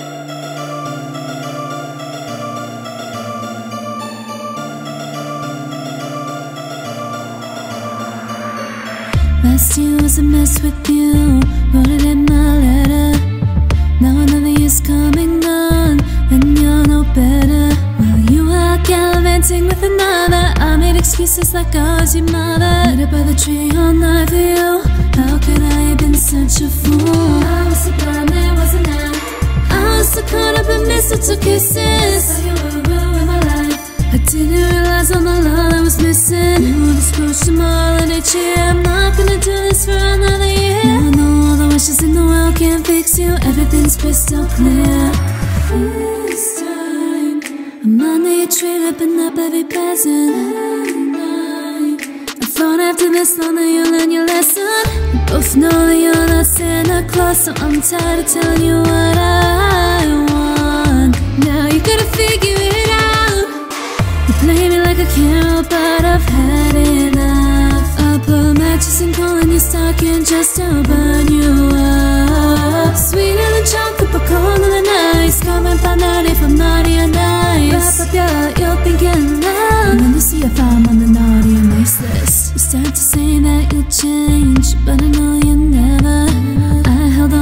Last year was a mess with you, wrote it in my letter. Now another year's coming on, and you're no better. While you are gallivanting with another, I made excuses like I was your mother. Later by the tree on night view. how could I have been such a fool? I was a blind so caught up in mistletoe kisses. Thought you were ruin my life. I didn't realize all the love I was missing. You were this close to my holiday cheer. I'm not gonna do this for another year. Now I know all the wishes in the world can't fix you. Everything's crystal clear. This time, I'm under your tree, ripping up every present. I thought after this long that you'll learn your lesson. We both know that you're not Santa Claus, so I'm tired of telling you what I want. Now you gotta figure it out. You play me like a carol, but I've had enough. I put matches and coal in your stocking just to burn you up. Sweeter than chocolate, but colder than ice. Coming by night if I'm naughty or nice. Wrap up your, you're thinking love. And then you see if I'm on the naughty or nice list. You start to say that you'll change, but I know you never.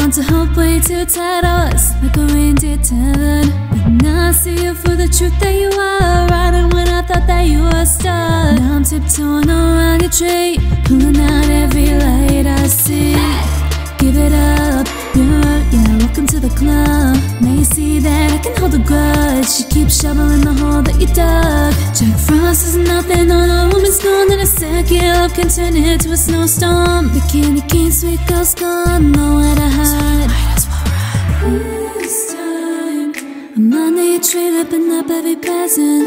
On to hope way too tight. I was like a reindeer tethered. But now I see you for the truth that you are. Riding when I thought that you were star. Now I'm tiptoeing around your tree, pulling out every light I see. Give it up, you're up, yeah, welcome to the club. Now you see that I can hold a grudge. You keep shoveling the hole that you dug. Jack is nothing on a woman's gone. Then a second love can turn into a snowstorm. The candy cane, sweet girl's gone, nowhere to hide. This time, I'm under your tree, ripping up every present.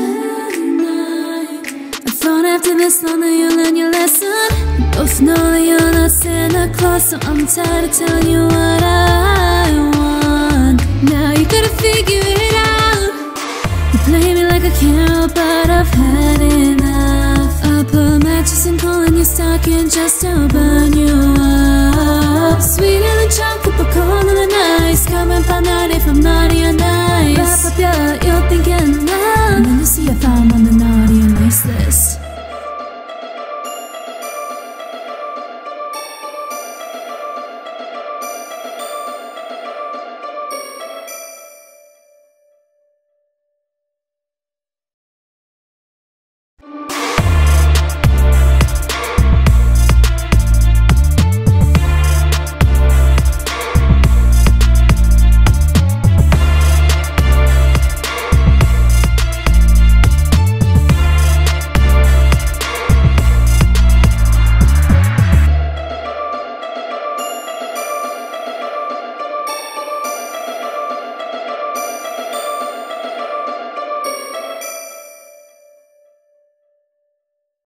I thought after this that you'll learn your lesson. Both know that you're not Santa Claus, so I'm tired of telling you what I want. Now you gotta figure it. You a carol, but I've had enough. I put matches and coal in your stocking just to burn you up. Sweeter than chocolate, but colder than ice. Coming by night if I'm naughty or nice. Wrap up your, you're thinking